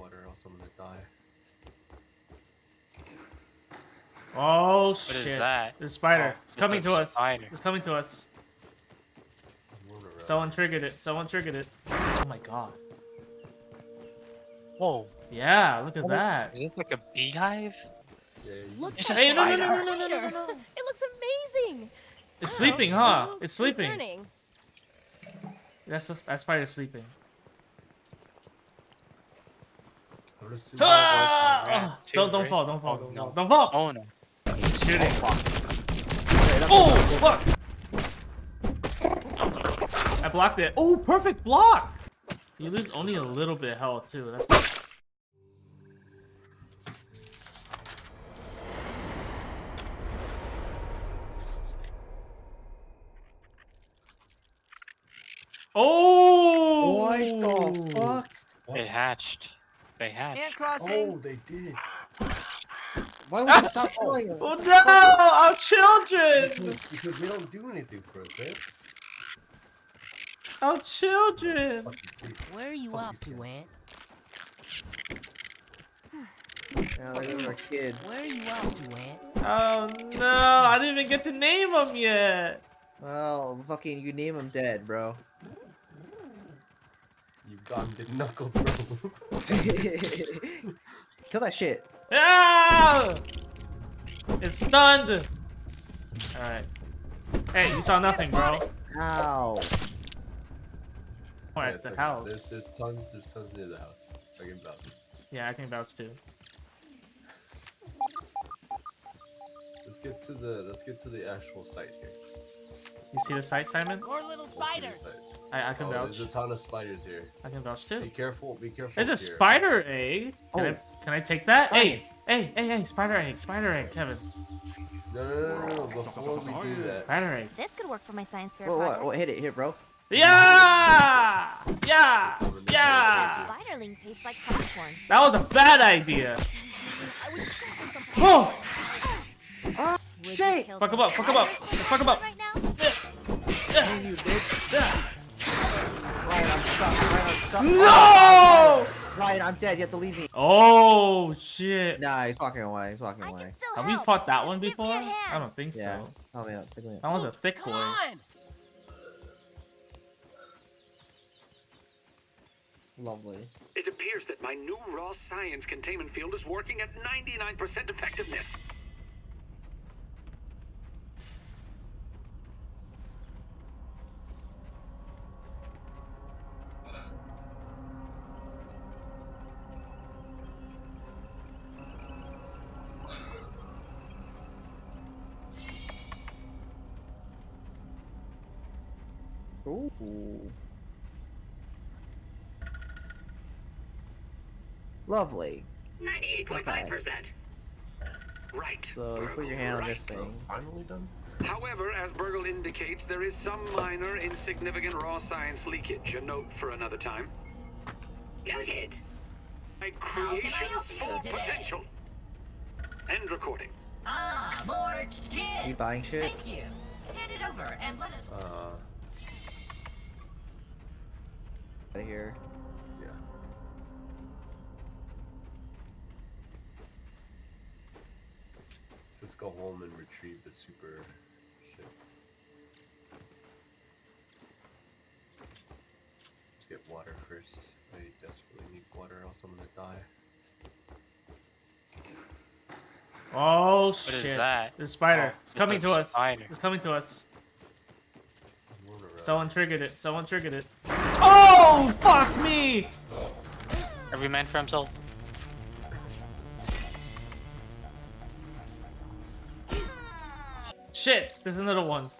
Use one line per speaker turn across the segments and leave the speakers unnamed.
water, else I'm gonna die.
Oh
What
shit!
is that?
The spider.
Oh,
it's coming to
a
us.
spider.
It's coming to us.
I'm rolling around.
Someone triggered it. Someone triggered it. Oh my god.
Whoa.
Yeah, look at oh,
Is
that.
this like a beehive?
Yeah,
Look
It's
at
a
Hey, no, no, no, no, no, no, no, no, no.
It looks amazing.
It's
Oh,
sleeping, huh? It's sleeping.
concerning.
That's that spider's sleeping.
I would assume
Ah!
rat
Oh,
too,
don't don't fall, don't fall,
Oh,
don't
no.
fall, don't fall.
Oh no.
Shooting.
Okay, that's
Oh fuck! I blocked it. Oh, perfect block. You lose only a little bit of health too. That's Oh!
What the fuck?
It hatched. They hatched.
Oh, they did.
Why would you stop doing it?
Oh no! Our children!
Because, because they don't do anything for us, right?
Our children!
Where are you off to, Aunt?
Yeah, those are kids.
Where are you off to, Aunt?
Oh no! I didn't even get to name them yet.
Well, fucking, you name them dead, bro.
You've the knuckle throw.
Kill that shit.
Ah! It's stunned. All right. Hey, you saw nothing, bro.
Ow.
Oh,
Yeah,
at
it's
the
okay.
house.
There's, there's tons, there's tons near the house. I can vouch.
Yeah, I can vouch too.
Let's get to the, let's get to the actual site here.
You see the site, Simon?
More little
Let's see
spiders.
Site.
I, I can
Oh,
vouch.
there's a ton of spiders here.
I can vouch too.
Be careful, be careful.
There's a
here.
spider egg. Can, I,
Oh.
can I take that? Hey, hey, hey, hey, spider egg, spider egg, Kevin.
No, no, no, no, no. Before we do that,
Spider egg. This could work for my science fair
What, what,
project.
what? Hit it, hit it, bro.
Yeah! Yeah! Yeah!
Spiderling tastes like popcorn.
That was a bad idea.
I would kill for some
Oh!
Would
shit.
Fuck
some
him up, fuck him up, fuck him up.
Right now?
Hey, you bitch. Ryan, I'm stuck. Ryan, I'm stuck.
No!
Ryan, I'm dead. You have to leave me.
Oh shit!
Nah, he's walking away. He's walking away.
can still
Have we fought that
Just
one before? I don't think
Yeah.
so.
Oh, man. Pick me up.
That one's a thick
Come
boy.
on!
Lovely.
It appears that my new raw science containment field is working at 99% effectiveness.
Ooh. Lovely.
98.5%. Right.
So you put your hand on this
Right.
thing.
finally done.
However, as BURG.L indicates, there is some minor insignificant raw science leakage. A note for another time. Noted. My creation's full potential. End recording.
Ah, more kids!
You buying shit?
Thank you. Hand it over and let us.
Uh,
Right here.
yeah. Let's just go home and retrieve the super ship. Let's get water first. I desperately need water, else I'm gonna die.
Oh
What
shit!
is that?
The spider.
Oh,
it's
it's
coming
a
to us. It's coming to us.
I'm rolling around.
Someone triggered it. Someone triggered it. Oh fuck me!
Every man for himself.
Shit! There's another one.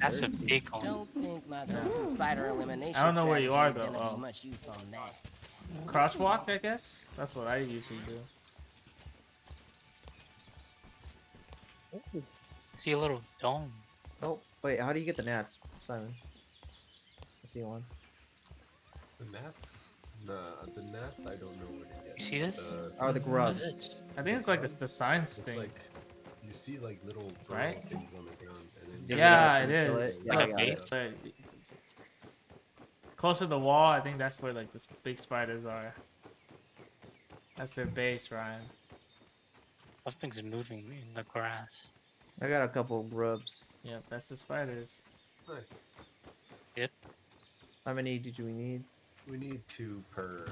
That's a big one.
Don't think my go-to spider elimination.
I don't know where you are, though. Oh.
much use on that.
Crosswalk, I guess. That's what I usually do.
See a little dome.
Oh, wait. How do you get the gnats, Simon? I see one.
The gnats? Nah, the gnats I don't know where to get.
You see this?
The-
Or the
What
grubs.
I think it's like the, the science
it's
thing.
like you see like little brown
Right?
things on the ground, and then
Yeah,
it is.
it
and kill
is.
it? Yeah,
Like
I
a
got
bait?
it.
Closer to the wall, I think that's where like the big spiders are. That's their base, Ryan.
Something's moving in the grass.
I got a couple grubs.
Yep, that's the spiders.
Nice.
How many did you need?
We need two per.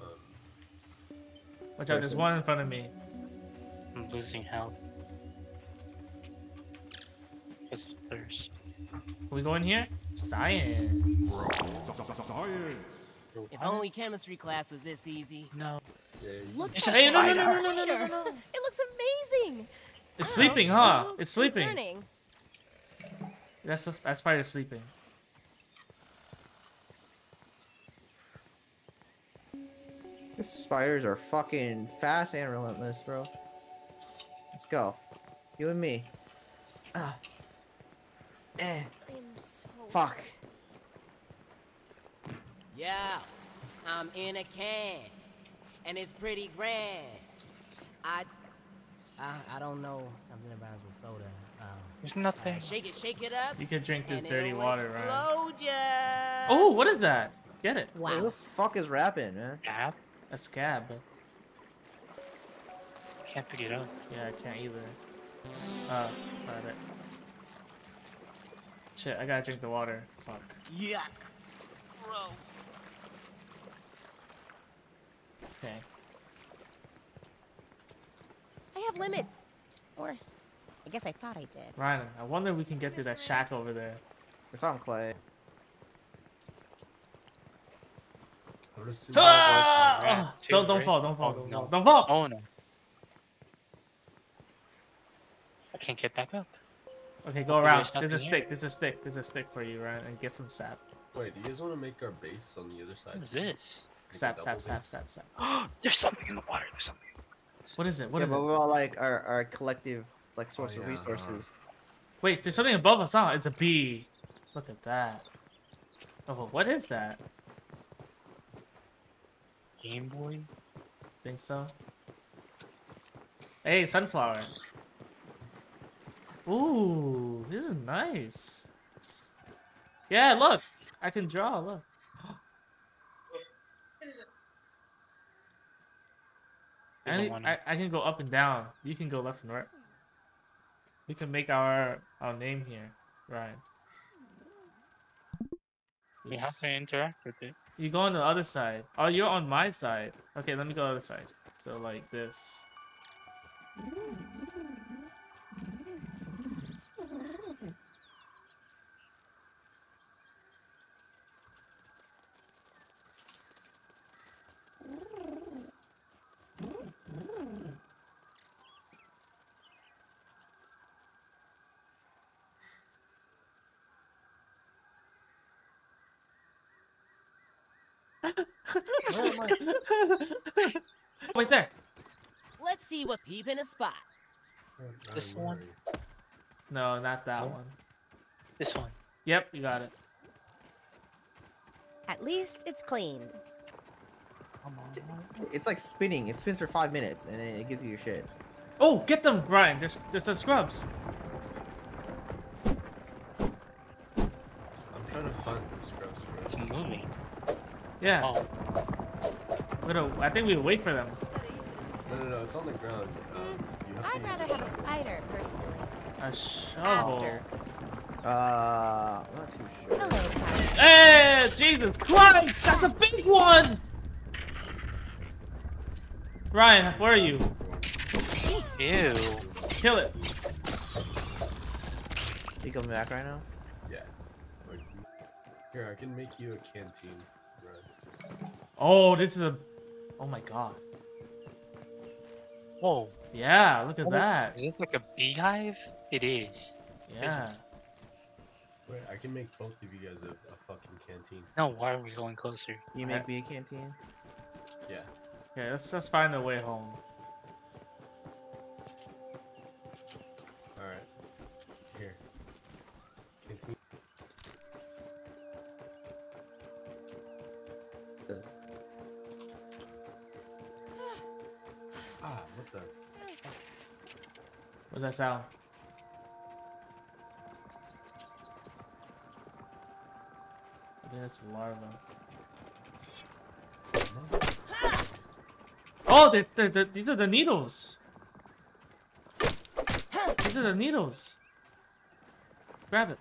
Um,
Watch out, there's one in front of me.
I'm losing health. Because of thirst.
Can we go in here? Science.
If only chemistry class was this easy.
No.
Look at
a
Hey, no, no,
spider.
no, no, no, no, no, no.
It looks amazing.
It's
Oh,
sleeping, huh?
a little
It's sleeping.
Concerning.
That's the, that spider's sleeping.
These spiders are fucking fast and relentless, bro. Let's go. You and me. Ah. Eh.
I'm so
Fuck.
thirsty.
Yeah, I'm in a can, and it's pretty grand. I, I, I don't know something about it with soda. Um,
There's
uh,
nothing.
shake it, shake it up.
You could drink this dirty
it'll
water, Ryan.
explode.
Oh, what is that? Get it.
Who the fuck is rapping, man?
Yeah,
A scab.
can't pick it up.
Yeah, I can't either. Oh, got it. Shit, I gotta drink the water. Fuck.
Yuck. Gross.
Okay.
I have limits. Or, I guess I thought I did.
Ryan, I wonder if we can get to that shack over there.
I found clay.
I would assume
Ah! Oh,
too,
don't don't
right?
fall, don't fall,
Oh,
don't,
no.
fall, don't fall.
Oh no. I can't get back up.
Okay, go
Okay,
around.
there's
There's a stick. There's a stick. There's a stick for you, Ryan, and get some sap.
Wait, do you guys want to make our base on the other side?
What is this?
Make a
Sap, sap, sap, sap, sap.
There's something in the water. There's something.
What is it? What
yeah,
is
but
it?
we're all like our, our collective like oh, source
yeah,
of resources.
Wait, there's something above us, huh? It's a bee. Look at that. Oh, what is that?
Game Boy.
Think so? Hey, sunflower. Ooh, this is nice. Yeah, look. I can draw, look. I,
a
need-
one.
I, I can go up and down. You can go left and right. We can make our our name here, Ryan.
We have to interact with it.
You go on the other side. Oh, you're on my side. Okay, let me go the other side. So like this. Wait there.
Let's see what's peeping a spot.
This one?
No, not that
Oh.
one.
This one.
Yep, you got it.
At least it's clean.
Come on.
It's like spinning. It spins for five minutes and then it gives you your shit.
Oh, get them, Ryan. There's there's the scrubs.
I'm trying to find some scrubs for
It's
us.
moving.
Yeah.
Oh,
We're gonna, I think we wait for them.
No, no, no, it's on the ground. Um, you have
I'd rather have a spider, personally.
A shovel.
After.
Uh, I'm not too sure.
Hello, Patty.
Hey, Jesus Christ! That's a big one. Ryan, where are you?
ew.
Kill it.
You coming back right now?
Yeah. Here, I can make you a canteen. Ryan.
Oh, this is a. Oh my God.
Whoa.
Yeah, look at
Is
that.
this like a beehive? It is.
Yeah.
Wait, I can make both of you guys a, a fucking canteen.
No, why are we going closer?
You make me a canteen?
Yeah.
Okay, let's just find a way home.
What
does that sound? I think that's larva. Oh, they, they, they, these are the needles. These are the needles. Grab it.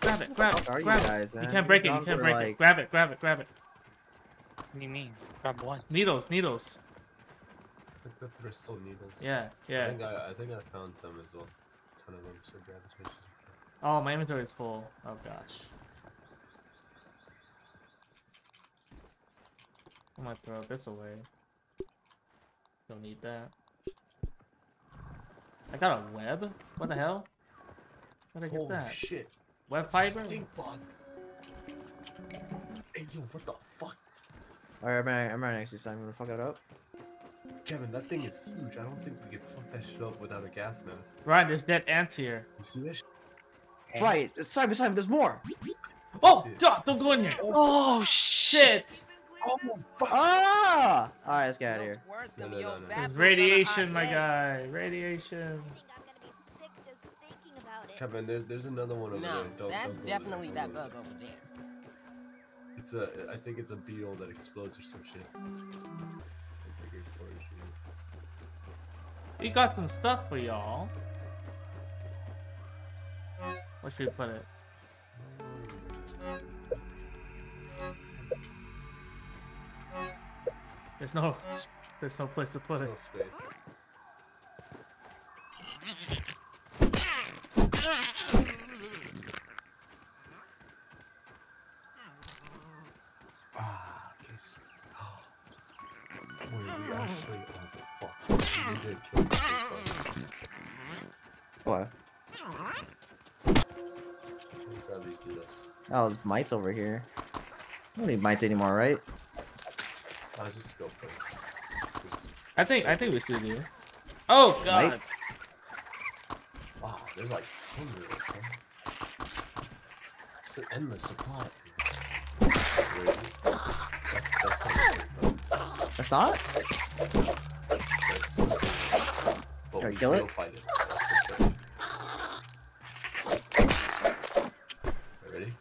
Grab it, grab it, grab it.
You, guys,
you can't break
You're
it,
you
can't break
like...
it. Grab it, grab it, grab it.
What do you mean? Grab what?
Needles, needles.
I think that there's still needles.
Yeah,
I
yeah.
think I, I think I found some as well. A ton of them. So grab as much as you
Oh, my inventory is full. Oh gosh. I'm gonna throw this away. Don't need that. I got a web? What the hell? Where'd I
can.
get that?
shit!
Web
That's a
fiber?
Stink bug. Hey yo, what the fuck?
Alright, I'm running, I'm running next to time. I'm gonna fuck it up.
Kevin, that thing is huge. I don't think we can fuck that shit up without a gas mask.
Right, there's dead ants here.
You see that shit?
Right, it's Simon, Simon, there's more!
Oh god, don't go in here.
Oh shit!
Shit!
Oh fuck!
Ah! Alright, let's get out of here.
No, no, no, no.
There's
bathrooms on a
radiation, my guy. Radiation.
I think I'm gonna be sick just thinking about it.
Kevin, there's there's another one over
No,
there. Don't,
that's
don't go there,
definitely that bug over there.
It's a, I think it's a beetle that explodes or some shit.
We got some stuff for y'all. Where should we put it? There's no, there's no place to put it.
Fuck. Did kill this
What?
Let me grab these needles.
Oh, there's mites over here. I don't need mites anymore, right?
I'll just go for
I think, I think we still do. Oh god!
Mites?
Wow, there's like tons of this, huh? It's an endless supply. Wait, that's, that's not a thing, though.
That's not?
But
Gotta kill it?
fight it. That's the thing. Ready?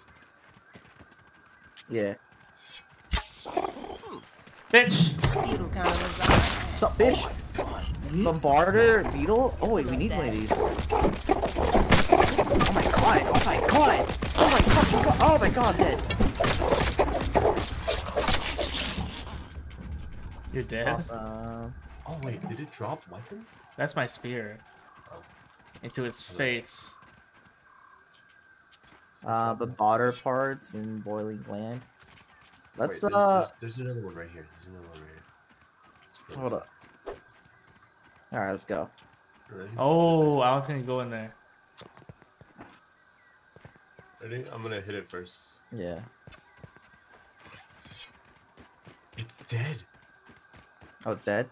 Yeah.
Bitch!
Beetle kind of looks alright.
What's up, bitch? Bombardier? Beetle? Oh, wait, we need one of these. Oh my god! Oh my god! Oh my fucking god! Oh my god, oh dead!
You're dead?
Awesome.
Oh wait, did it drop weapons?
That's my spear.
Oh.
Into its face.
Uh, but barter parts and boiling gland. Let's,
there's,
uh,
there's, there's another one right here. There's another one right here. Let's
hold
this
up. Alright, let's go.
Ready?
Oh, I was gonna go in there.
Ready? I'm gonna hit it first.
Yeah.
It's dead.
Oh, it's dead?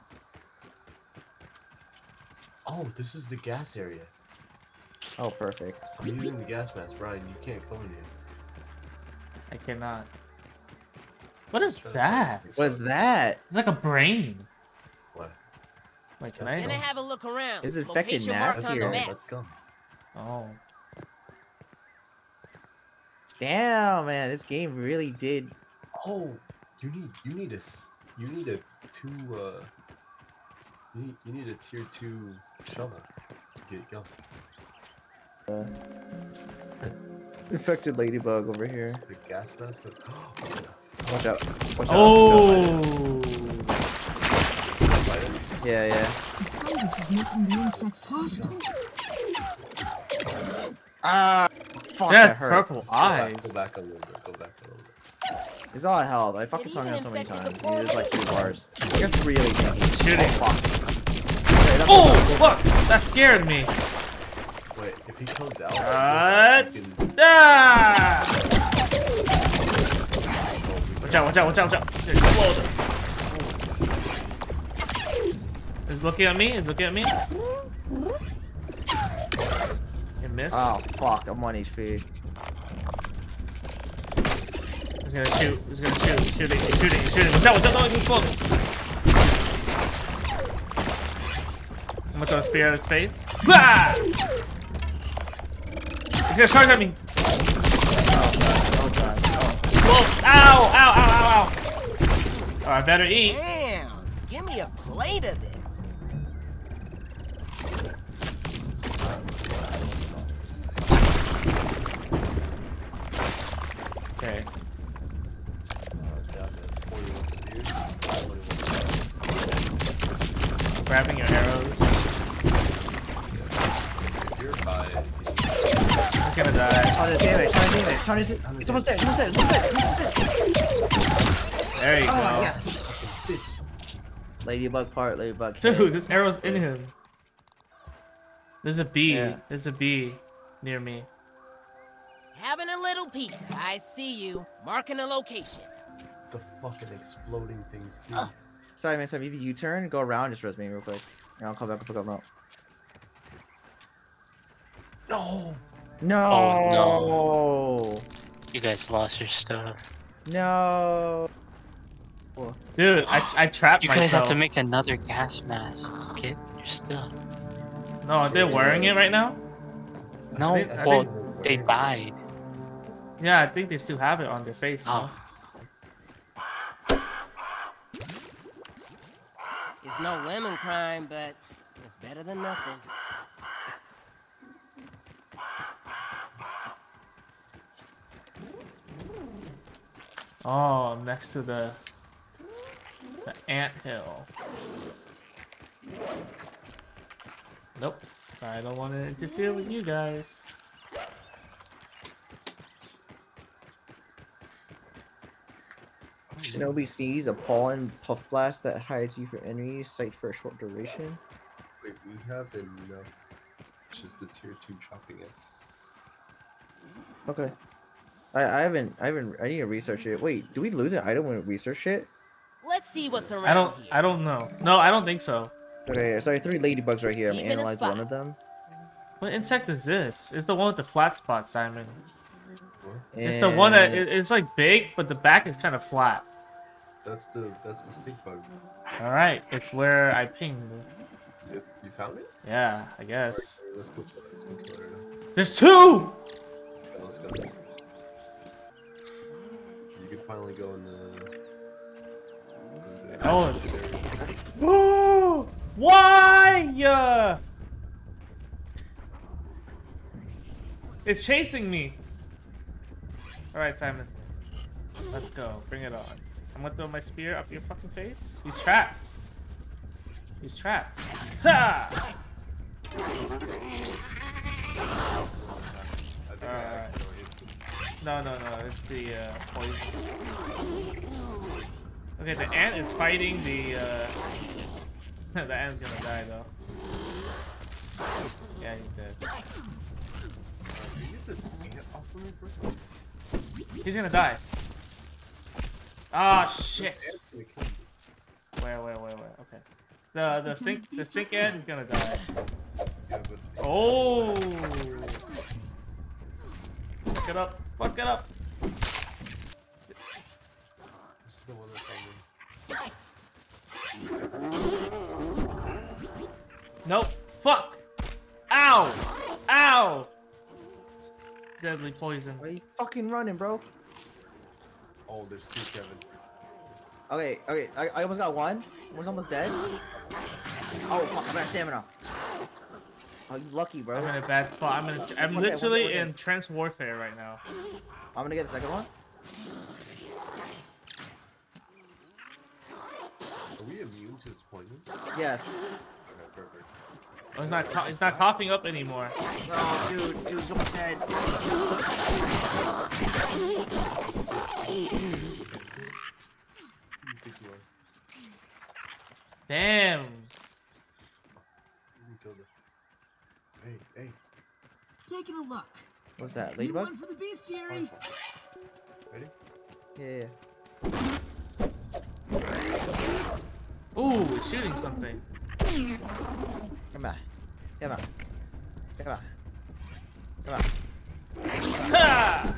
Oh, this is the gas area.
Oh, perfect.
I'm using the gas mask, Brian. You can't come in here.
I cannot. What is
Try
that?
What is that?
It's like a brain.
What?
Wait, can
That's
I?
Gonna have a look around.
Is it infected
Location marks
gnats here?
the.
Let's go.
Oh.
Damn, man, this game really did.
Oh, you need you need a s- you need a two uh you need, you need a tier two shovel to get it going.
Infected ladybug over here.
The gas mask. Oh,
Watch out. Watch out.
Oh.
Yeah, yeah.
Fungus is making the insects hostile.
Ah, fuck,
That
that hurt.
purple
Just go back,
eyes.
Go back a little bit. Go back a little bit.
He's all health. I fucking
It
saw him
even
so many times.
infected
He was like two bars. You're really thinking.
Shooting.
Oh, fuck. Okay,
Oh, fuck! That scared me.
Wait, if he comes out,
Uh,
can,
Ah! Watch out, watch out, watch out, watch out. It's explode. Is looking at me? Is looking at me? You missed.
Oh, fuck. I'm 1 HP.
He's gonna shoot. He's gonna shoot. He's shooting. Shooting. He's shooting. Watch out! Watch out! Don't explode. I'm gonna throw a spear at his face. Bah! He's gonna charge at me.
Oh, god. Oh, god. Oh.
Whoa! Ow! Ow! Ow! Ow! Ow! Oh, I better eat.
Damn! Give me a plate of this.
Okay.
It, Tony, damn it's almost dead, it's almost dead, it's almost dead, it's almost dead.
There you
Oh,
go.
yes. Ladybug part, ladybug.
Dude,
head.
this arrow's in him. There's a bee.
Yeah.
There's a bee near me.
Having a little peek. I see you. Marking a location.
The fucking exploding things too.
Sorry, man, so if you U-turn, go around, just res me real quick. And I'll come back and pick up milk.
No.
No.
Oh, You guys lost your stuff.
no.
Dude, I, I trapped
You guys
myself.
have to make another gas mask. Get your stuff.
No, are they wearing it right now?
No,
think- I
well,
think-
they died.
Yeah, I think they still have it on their face.
Oh,
It's no lemon crime, but it's better than nothing.
Oh, next to the the ant hill. Nope. I don't want to interfere with you guys.
Shinobi sneeze, a pollen puff blast that hides you from enemies, sight for a short duration.
Wait, we have enough. Which is the tier two chopping it.
Okay. I, I haven't, I haven't, I need to research it. Wait, do we lose an item when we research it?
Let's see what's around
I don't.
here.
I don't know. No, I don't think so.
Okay, so I have three ladybugs right here. I'm
Keep it a
analyze one of them.
What insect is this? It's the one with the flat spot, Simon. It's the one that it, it's like big, but the back is kind of flat.
That's the that's the stink bug.
All right, it's where I pinged.
You, you found it?
Yeah, I guess.
Alright, let's go. Let's go kill it right now.
There's two.
Yeah, can finally go in the. the-
Oh. why? Yeah. It's chasing me. All right, Simon. Let's go. Bring it on. I'm gonna throw my spear up your fucking face. He's trapped. He's trapped. Ha! No, no, no. It's the uh, poison. Okay, the ant is fighting the. Uh... the ant's gonna die though. Yeah, he's dead.
Get?
He's gonna die. Ah,
This
shit. Where, where, where, where? Okay. The the stink the stink ant is gonna die. Oh. It up. Fuck it up.
this is the one that's on me.
Nope. Fuck. Ow. Ow. Deadly poison.
Why are you fucking running, bro?
Oh, there's two Kevin.
Okay, okay, I, I almost got one. One's almost dead. Oh, fuck, I'm out of stamina. Oh, you lucky, bro.
I'm in a bad spot. I'm in. A, I'm
One day, one
literally
day, one
in
day.
trans warfare right now.
I'm gonna get the second one.
Are we immune to its poison?
Yes.
Okay.
Oh, he's not. co- He's not coughing up anymore.
Oh, dude, dude, someone's dead.
Who do you think you are?
Damn.
You can kill this. Hey, hey.
Taking a look.
What's that,
New
ladybug?
one for the beast, Jerry.
Oh, Ready?
Yeah, yeah.
Ooh, it's shooting something.
Come on. Come on. Come on. Come on.
Ha!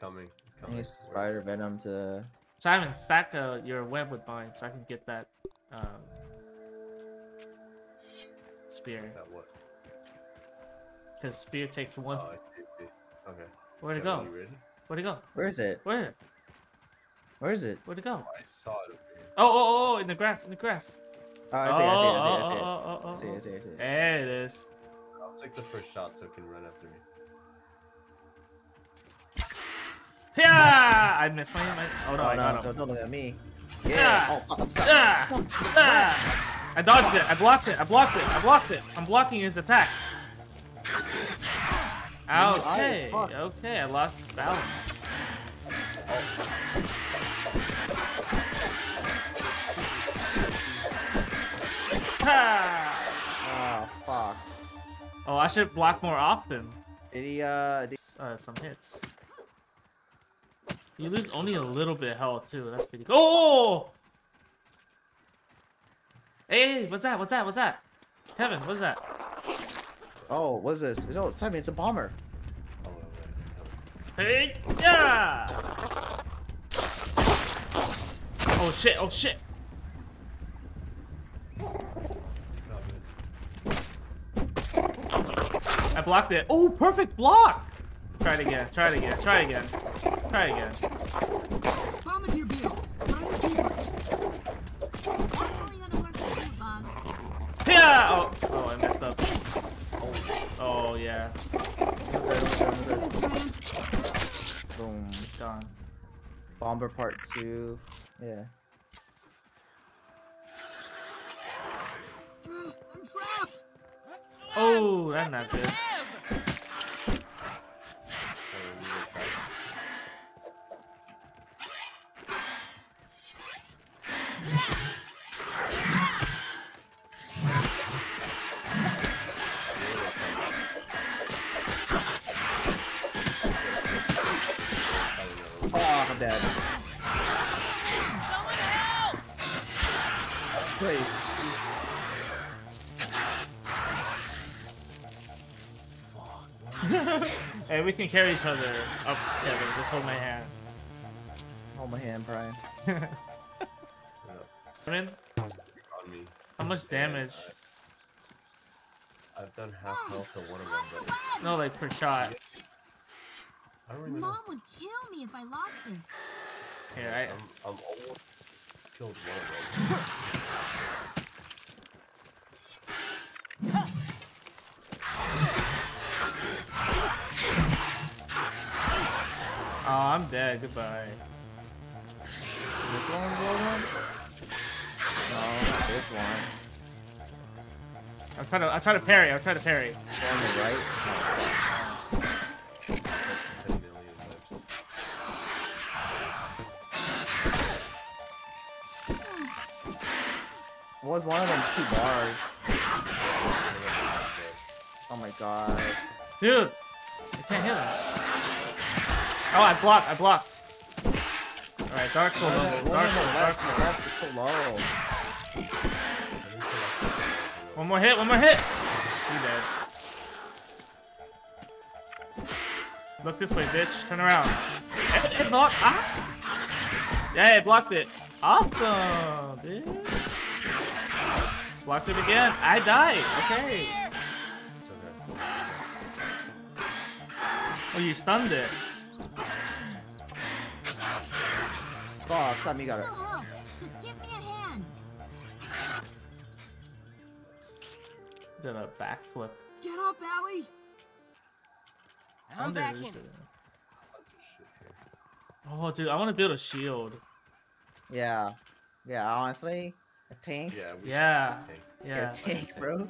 Coming. It's coming.
need spider venom to.
Simon, stack uh, your web with mine so I can get that um, spear.
That what?
Because spear takes one.
Oh, I see, I see. Okay.
Where'd it
Kevin,
go? Where'd it go?
Where is it?
Where?
Where is it?
Where'd it go?
I saw it.
Oh, oh, oh, oh, in the grass, in the grass.
Oh, I see, I see, I see, I
Oh,
see.
oh, oh, oh,
I see,
oh,
I see, I see.
There it is.
I'll take the first shot so it can run after me.
Yeah! I missed my. my oh no,
Oh
I
no,
him.
don't, look at me.
Ah.
Yeah. Oh, stop,
Ah.
stop.
Ah! I dodged it. I blocked it. I blocked it. I blocked it. I'm blocking his attack. Okay. Okay. I lost balance. Ha!
Oh, fuck.
Oh, I should block more often.
Did he, uh, did...
Uh, some hits. You lose only a little bit of health too. That's pretty. Oh! Hey, what's that? What's that? What's that? Kevin, what's that?
Oh, what's this? Oh, Simon, it's a bomber.
Hey, yeah! Oh shit! Oh shit! I blocked it. Oh, perfect block! Try it again. Try it again. Try it again. Try it again.
Bombardier Beetle. Trying to keep us. Hopefully that'll work for you, Bob.
Yeah! Oh, oh, I messed up. Oh yeah,
What's that? What's that? What's that? Boom. Bomber part two. Yeah.
I'm trapped.
Oh, that's not good.
I'm. Wait.
Hey, we can carry each other up, Kevin. Just hold my hand.
Hold my hand, Brian.
Kevin, how much damage?
I've done half health to one of them, but
No, like per shot.
I don't even know.
Would kill me if I lost this.
Here, I.
I'm, I'm almost killed one of them.
Oh, I'm dead. Goodbye.
This one, Rohan? No, not this one.
I'm trying to. I try to parry. I try to parry.
On the right. Was one of them two bars? Oh my god.
Dude, I can't hit him. Oh, I blocked. I blocked. All right, Dark Soul level. Dark Soul. Dark Soul.
left is so low.
One more hit. One more hit. You dead. Look this way, bitch. Turn around. It, it blocked. Ah. Yeah, it blocked it. Awesome, bitch. Blocked it again. I died. Okay.
It's okay.
Oh, you stunned it.
Oh, Simon, you got it.
No help. Just give me a hand.
Did a backflip.
Get up, Allie.
I'm back in.
it?
Bunch of shit here.
Oh, dude, I want to build a shield.
Yeah. Yeah, honestly, a tank.
Yeah, we
Yeah.
should get a tank.
Yeah.
Get a tank, bro.